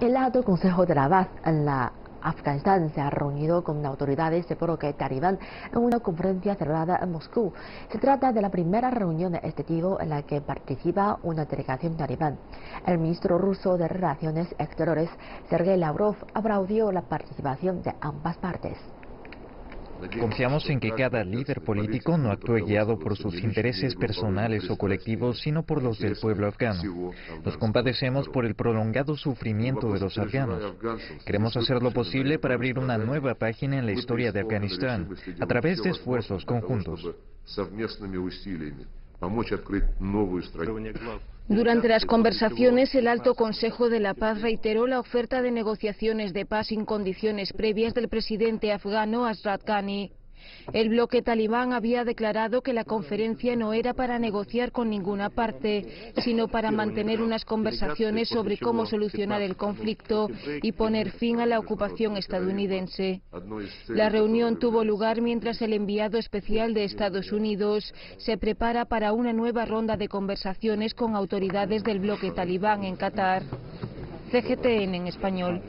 El alto consejo de la paz en la Afganistán se ha reunido con autoridades de bloque talibán en una conferencia cerrada en Moscú. Se trata de la primera reunión de este tipo en la que participa una delegación talibán. El ministro ruso de Relaciones Exteriores, Sergei Lavrov, aplaudió la participación de ambas partes. Confiamos en que cada líder político no actúe guiado por sus intereses personales o colectivos, sino por los del pueblo afgano. Nos compadecemos por el prolongado sufrimiento de los afganos. Queremos hacer lo posible para abrir una nueva página en la historia de Afganistán a través de esfuerzos conjuntos. Durante las conversaciones, el Alto Consejo de la Paz reiteró la oferta de negociaciones de paz sin condiciones previas del presidente afgano Ashraf Ghani. El bloque talibán había declarado que la conferencia no era para negociar con ninguna parte, sino para mantener unas conversaciones sobre cómo solucionar el conflicto y poner fin a la ocupación estadounidense. La reunión tuvo lugar mientras el enviado especial de Estados Unidos se prepara para una nueva ronda de conversaciones con autoridades del bloque talibán en Qatar. CGTN en español.